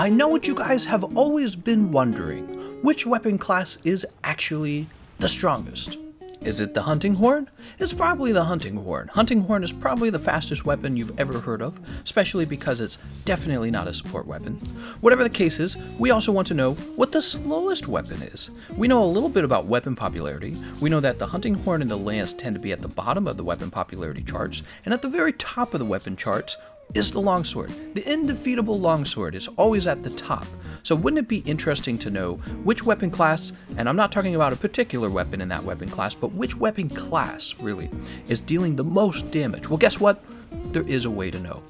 I know what you guys have always been wondering. Which weapon class is actually the strongest? Is it the hunting horn? It's probably the hunting horn. Hunting horn is probably the fastest weapon you've ever heard of, especially because it's definitely not a support weapon. Whatever the case is, we also want to know what the slowest weapon is. We know a little bit about weapon popularity. We know that the hunting horn and the lance tend to be at the bottom of the weapon popularity charts, and at the very top of the weapon charts is the longsword. The indefeatable longsword is always at the top. So wouldn't it be interesting to know which weapon class, and I'm not talking about a particular weapon in that weapon class, but which weapon class, really, is dealing the most damage? Well, guess what? There is a way to know.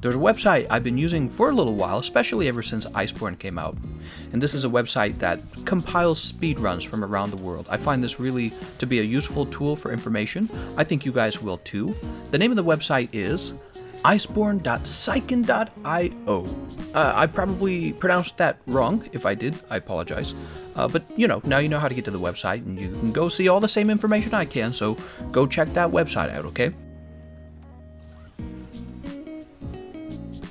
There's a website I've been using for a little while, especially ever since Iceborne came out. And this is a website that compiles speedruns from around the world. I find this really to be a useful tool for information. I think you guys will too. The name of the website is iceborne.seiken.io. Uh, I probably pronounced that wrong. If I did, I apologize. Uh, but you know, now you know how to get to the website, and you can go see all the same information I can, so go check that website out, okay?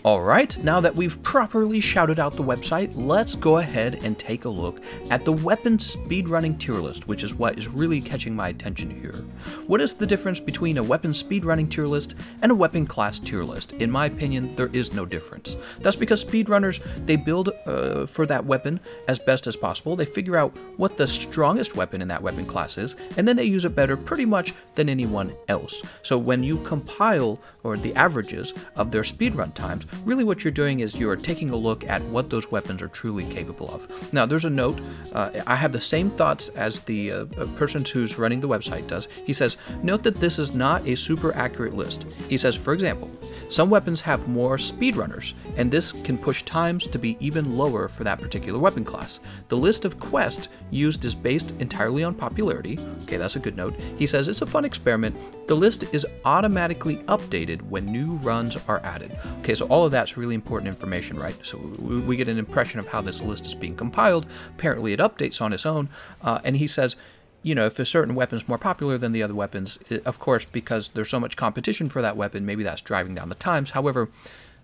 Alright, now that we've properly shouted out the website, let's go ahead and take a look at the weapon speedrunning tier list, which is what is really catching my attention here. What is the difference between a weapon speedrunning tier list and a weapon class tier list? In my opinion, there is no difference. That's because speedrunners, they build uh, for that weapon as best as possible, they figure out what the strongest weapon in that weapon class is, and then they use it better pretty much than anyone else. So when you compile, or the averages of their speedrun times, really what you're doing is you're taking a look at what those weapons are truly capable of. Now, there's a note. Uh, I have the same thoughts as the uh, person who's running the website does. He says, note that this is not a super accurate list. He says, for example, some weapons have more speedrunners, and this can push times to be even lower for that particular weapon class. The list of quests used is based entirely on popularity. Okay, that's a good note. He says it's a fun experiment. The list is automatically updated when new runs are added. Okay, so all of that's really important information, right? So we get an impression of how this list is being compiled. Apparently, it updates on its own, uh, and he says you know, if a certain weapon is more popular than the other weapons, it, of course, because there's so much competition for that weapon, maybe that's driving down the times. However,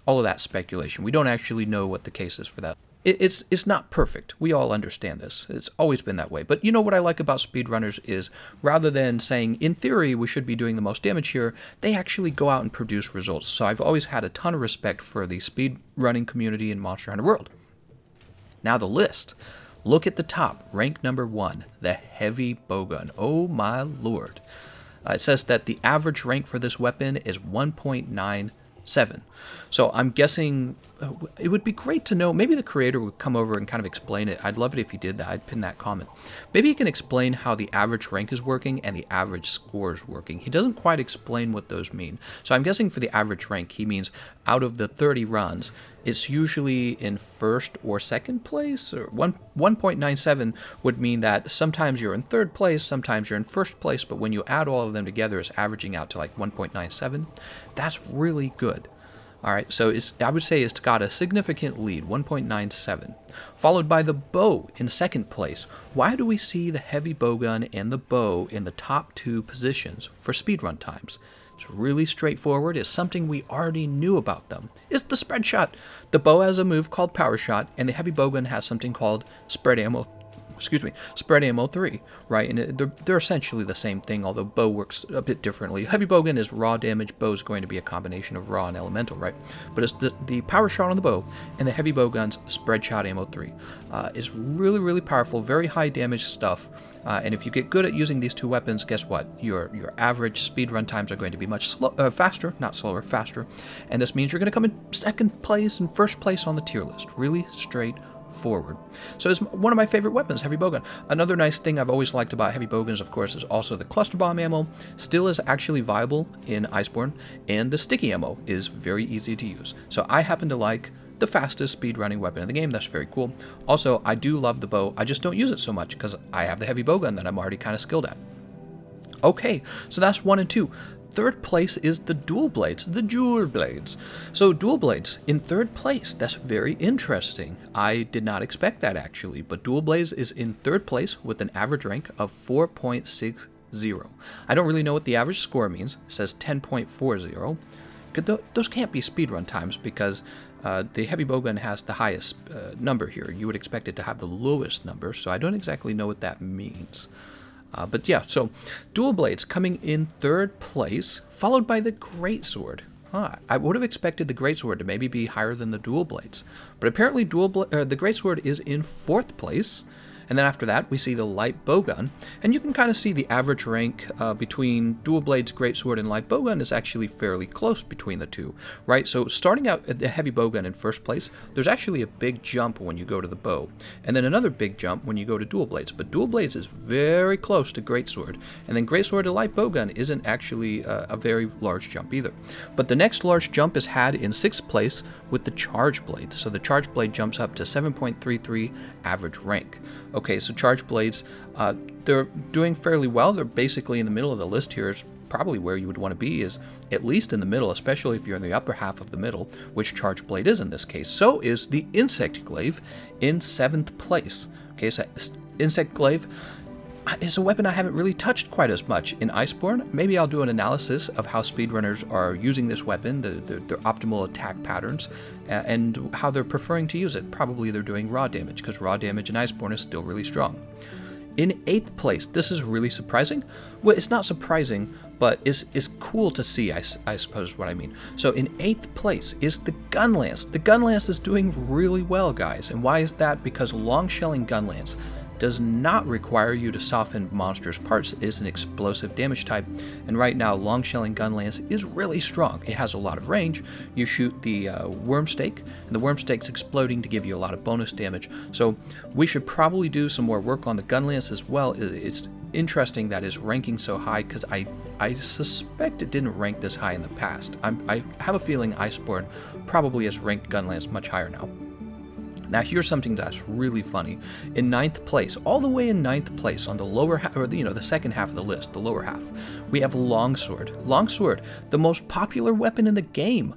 all of that speculation. We don't actually know what the case is for that. It, it's it's not perfect. We all understand this. It's always been that way. But you know what I like about speedrunners is rather than saying in theory we should be doing the most damage here, they actually go out and produce results. So I've always had a ton of respect for the speedrunning community in Monster Hunter World. Now the list. Look at the top, rank number one, the heavy bowgun. Oh my lord. Uh, it says that the average rank for this weapon is 1.97. So I'm guessing uh, it would be great to know. Maybe the creator would come over and kind of explain it. I'd love it if he did that. I'd pin that comment. Maybe he can explain how the average rank is working and the average score is working. He doesn't quite explain what those mean. So I'm guessing for the average rank, he means out of the 30 runs, it's usually in first or second place. Or one 1.97 would mean that sometimes you're in third place, sometimes you're in first place, but when you add all of them together, it's averaging out to like 1.97. That's really good. All right, so I would say it's got a significant lead, 1.97, followed by the bow in second place. Why do we see the heavy bowgun and the bow in the top two positions for speedrun times? It's really straightforward. It's something we already knew about them. It's the spread shot. The bow has a move called power shot, and the heavy bowgun has something called spread ammo excuse me, spread ammo 3, right? And they're, they're essentially the same thing, although bow works a bit differently. Heavy bowgun is raw damage, bow is going to be a combination of raw and elemental, right? But it's the, the power shot on the bow and the heavy bowgun's spread shot ammo 3 uh, is really, really powerful, very high damage stuff. Uh, and if you get good at using these two weapons, guess what? Your your average speed run times are going to be much slow, uh, faster, not slower, faster. And this means you're going to come in second place and first place on the tier list. Really straight forward. So it's one of my favorite weapons, heavy bowgun. Another nice thing I've always liked about heavy bowguns, of course, is also the cluster bomb ammo still is actually viable in Iceborne, and the sticky ammo is very easy to use. So I happen to like the fastest speed running weapon in the game. That's very cool. Also, I do love the bow. I just don't use it so much because I have the heavy bowgun that I'm already kind of skilled at. Okay, so that's one and two. Third place is the dual blades, the jewel blades. So dual blades in third place. That's very interesting. I did not expect that actually, but dual blades is in third place with an average rank of 4.60. I don't really know what the average score means. It says 10.40. Those can't be speedrun times because uh, the heavy bowgun has the highest uh, number here. You would expect it to have the lowest number, so I don't exactly know what that means. Uh, but yeah, so dual blades coming in third place, followed by the greatsword. Huh, I would have expected the greatsword to maybe be higher than the dual blades, but apparently dual bla- uh, the greatsword is in fourth place, and then after that, we see the light bowgun. And you can kind of see the average rank uh, between Dual Blade's Greatsword and light bowgun is actually fairly close between the two, right? So starting out at the heavy bowgun in first place, there's actually a big jump when you go to the bow, and then another big jump when you go to Dual Blades. But Dual Blades is very close to Greatsword, and then Greatsword to light bowgun isn't actually uh, a very large jump either. But the next large jump is had in sixth place with the Charge Blade. So the Charge Blade jumps up to 7.33 average rank. Okay, so Charge Blades, uh, they're doing fairly well. They're basically in the middle of the list here. Is probably where you would want to be is at least in the middle, especially if you're in the upper half of the middle, which Charge Blade is in this case. So is the Insect Glaive in seventh place. Okay, so Insect Glaive is a weapon I haven't really touched quite as much in Iceborne. Maybe I'll do an analysis of how speedrunners are using this weapon, the, the, their optimal attack patterns, and how they're preferring to use it. Probably they're doing raw damage, because raw damage in Iceborne is still really strong. In 8th place, this is really surprising. Well, it's not surprising, but it's, it's cool to see, I, I suppose is what I mean. So in 8th place is the Gun Lance. The Gun Lance is doing really well, guys. And why is that? Because long shelling Gun Lance does not require you to soften monsters' parts. It is an explosive damage type, and right now long shelling gun lance is really strong. It has a lot of range. You shoot the uh, wyrmstake, and the wyrmstake's exploding to give you a lot of bonus damage. So we should probably do some more work on the gun lance as well. It's interesting that it's ranking so high because I I suspect it didn't rank this high in the past. I'm, I have a feeling Iceborne probably has ranked Gunlance much higher now. Now here's something that's really funny. In ninth place, all the way in ninth place on the lower half, or the, you know, the second half of the list, the lower half, we have Longsword. Longsword, the most popular weapon in the game,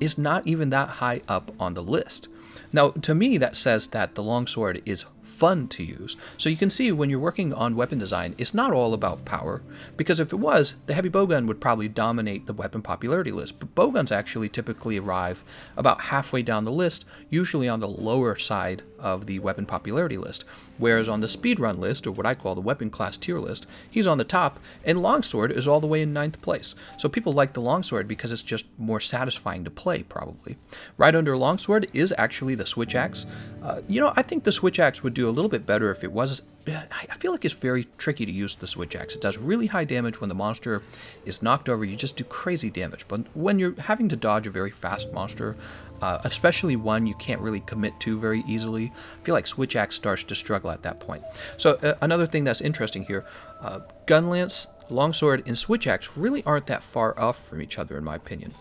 is not even that high up on the list. Now, to me, that says that the longsword is fun to use. So you can see when you're working on weapon design, it's not all about power, because if it was, the heavy bowgun would probably dominate the weapon popularity list. But bowguns actually typically arrive about halfway down the list, usually on the lower side of the weapon popularity list. Whereas on the speedrun list, or what I call the weapon class tier list, he's on the top, and longsword is all the way in ninth place. So people like the longsword because it's just more satisfying to play, probably. Right under longsword is actually the switch axe. Uh, you know, I think the switch axe would do a little bit better if it was I feel like it's very tricky to use the switch axe. It does really high damage when the monster is knocked over. You just do crazy damage. But when you're having to dodge a very fast monster, uh, especially one you can't really commit to very easily, I feel like switch axe starts to struggle at that point. So uh, another thing that's interesting here, uh, gun lance, longsword, and switch axe really aren't that far off from each other in my opinion.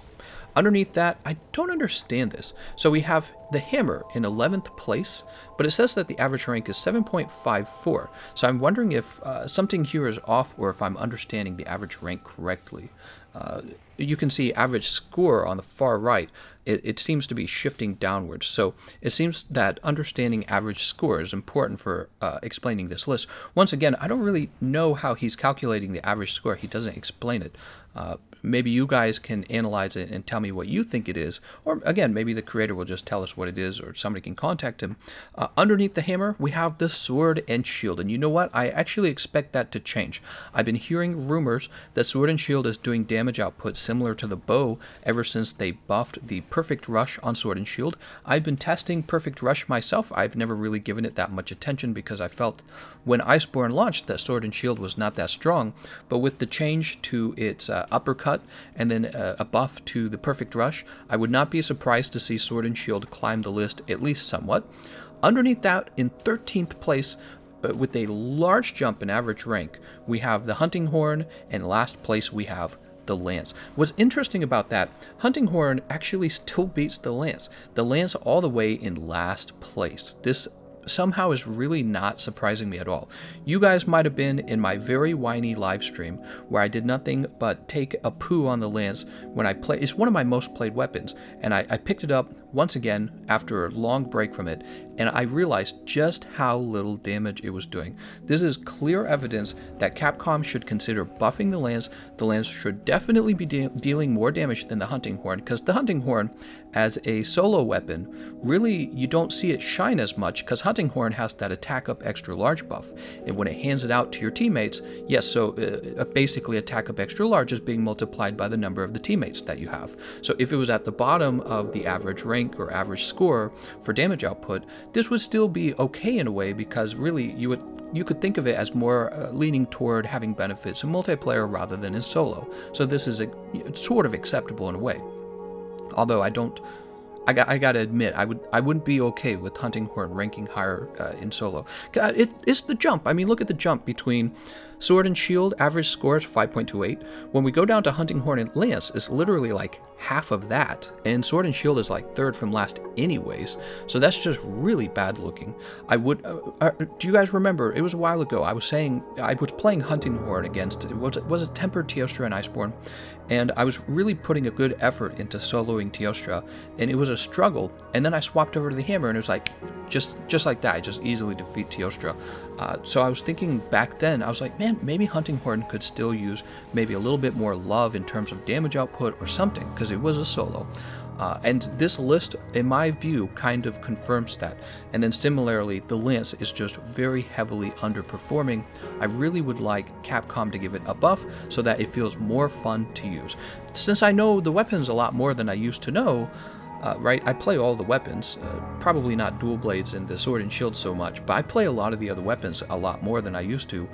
Underneath that, I don't understand this. So we have the hammer in 11th place, but it says that the average rank is 7.54. So I'm wondering if uh, something here is off or if I'm understanding the average rank correctly. Uh, you can see average score on the far right. It, it, seems to be shifting downwards. So it seems that understanding average score is important for uh, explaining this list. Once again, I don't really know how he's calculating the average score. He doesn't explain it. Uh, maybe you guys can analyze it and tell me what you think it is. Or again, maybe the creator will just tell us what it is or somebody can contact him. Uh, underneath the hammer, we have the sword and shield. And you know what? I actually expect that to change. I've been hearing rumors that sword and shield is doing damage output similar to the bow ever since they buffed the perfect rush on sword and shield. I've been testing perfect rush myself. I've never really given it that much attention because I felt when Iceborne launched that sword and shield was not that strong. But with the change to its uh, uppercut cut and then a, a buff to the Perfect Rush, I would not be surprised to see Sword and Shield climb the list at least somewhat. Underneath that, in 13th place, but with a large jump in average rank, we have the Hunting Horn, and last place we have the Lance. What's interesting about that, Hunting Horn actually still beats the Lance. The Lance all the way in last place. This somehow is really not surprising me at all. You guys might have been in my very whiny live stream where I did nothing but take a poo on the lance when I play. It's one of my most played weapons, and I, I picked it up once again after a long break from it, and I realized just how little damage it was doing. This is clear evidence that Capcom should consider buffing the lance. The lance should definitely be de dealing more damage than the hunting horn, because the hunting horn, as a solo weapon, really you don't see it shine as much, because hunting horn has that attack up extra large buff, and when it hands it out to your teammates, yes, so uh, basically attack up extra large is being multiplied by the number of the teammates that you have. So if it was at the bottom of the average rank or average score for damage output, this would still be okay in a way because really you would you could think of it as more uh, leaning toward having benefits in multiplayer rather than in solo. So this is a, sort of acceptable in a way. Although I don't I got I gotta admit I would I wouldn't be okay with hunting horn ranking higher uh, in solo. It, it's the jump. I mean, look at the jump between sword and shield. Average score is 5.28. When we go down to hunting horn and lance, it's literally like half of that, and sword and shield is like third from last anyways. So that's just really bad looking. I would. Uh, uh, do you guys remember? It was a while ago. I was saying I was playing hunting horn against was it was a tempered Teostra and Iceborne, and I was really putting a good effort into soloing Teostra, and it was a struggle. And then I swapped over to the hammer, and it was like, just just like that, I just easily defeat Teostra. Uh, so I was thinking back then, I was like, man, maybe Hunting Horn could still use maybe a little bit more love in terms of damage output or something, because it was a solo. Uh, and this list, in my view, kind of confirms that. And then similarly, the Lance is just very heavily underperforming. I really would like Capcom to give it a buff so that it feels more fun to use. Since I know the weapons a lot more than I used to know, uh, right? I play all the weapons, uh, probably not dual blades and the sword and shield so much, but I play a lot of the other weapons a lot more than I used to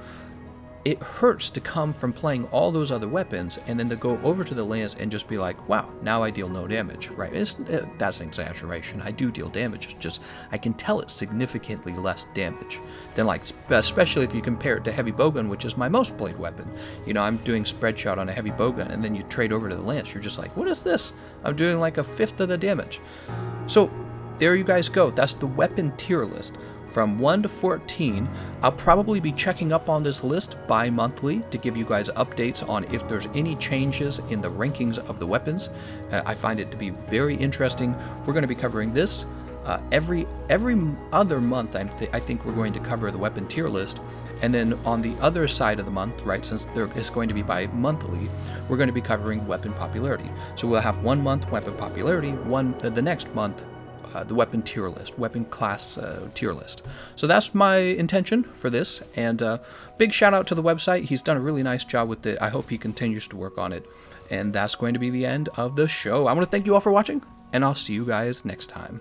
it hurts to come from playing all those other weapons and then to go over to the lance and just be like, wow, now I deal no damage, right? It's, uh, that's an exaggeration. I do deal damage. It's just I can tell it's significantly less damage than like, especially if you compare it to heavy bowgun, which is my most played weapon. You know, I'm doing spread shot on a heavy bowgun, and then you trade over to the lance. You're just like, what is this? I'm doing like a fifth of the damage. So there you guys go. That's the weapon tier list from 1 to 14. I'll probably be checking up on this list bi monthly to give you guys updates on if there's any changes in the rankings of the weapons. Uh, I find it to be very interesting. We're going to be covering this. Uh, every every other month, I, th- I think we're going to cover the weapon tier list, and then on the other side of the month, right, since there is going to be bi monthly, we're going to be covering weapon popularity. So we'll have one month weapon popularity, one the next month uh, the weapon tier list, weapon class uh, tier list. So that's my intention for this, and uh, big shout out to the website. He's done a really nice job with it. I hope he continues to work on it. And that's going to be the end of the show. I want to thank you all for watching, and I'll see you guys next time.